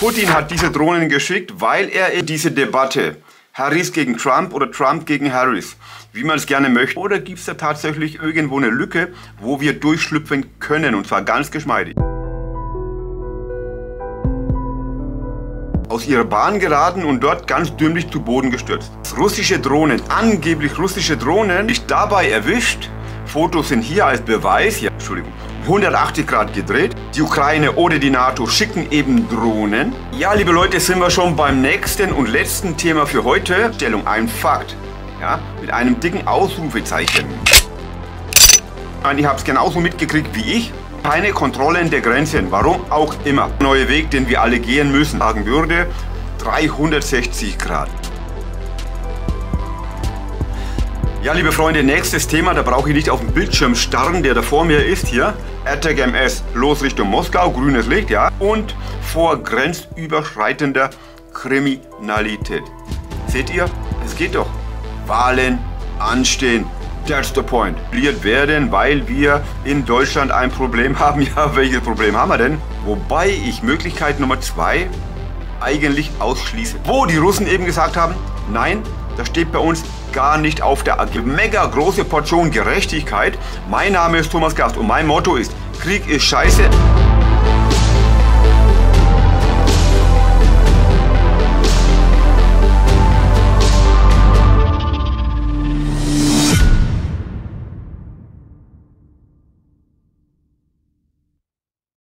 Putin hat diese Drohnen geschickt, weil er in diese Debatte Harris gegen Trump oder Trump gegen Harris, wie man es gerne möchte. Oder gibt es da tatsächlich irgendwo eine Lücke, wo wir durchschlüpfen können und zwar ganz geschmeidig? aus ihrer Bahn geraten und dort ganz dümmlich zu Boden gestürzt. Russische Drohnen, angeblich russische Drohnen, nicht dabei erwischt. Fotos sind hier als Beweis, hier, Entschuldigung, 180 Grad gedreht. Die Ukraine oder die NATO schicken eben Drohnen. Ja, liebe Leute, sind wir schon beim nächsten und letzten Thema für heute. Stellung, ein Fakt. Ja, mit einem dicken Ausrufezeichen. Ihr habt es genauso mitgekriegt wie ich. Keine Kontrollen der Grenzen, warum auch immer. Neuer Weg, den wir alle gehen müssen, sagen würde 360 Grad. Ja, liebe Freunde, nächstes Thema, da brauche ich nicht auf dem Bildschirm starren, der da vor mir ist hier. AirTag MS, los Richtung Moskau, grünes Licht, ja. Und vor grenzüberschreitender Kriminalität. Seht ihr? Es geht doch. Wahlen anstehen. That's the point. Verliert werden, weil wir in Deutschland ein Problem haben. Ja, welches Problem haben wir denn? Wobei ich Möglichkeit Nummer zwei eigentlich ausschließe. Wo die Russen eben gesagt haben, nein, das steht bei uns gar nicht auf der Mega große Portion Gerechtigkeit. Mein Name ist Thomas Gast und mein Motto ist, Krieg ist scheiße.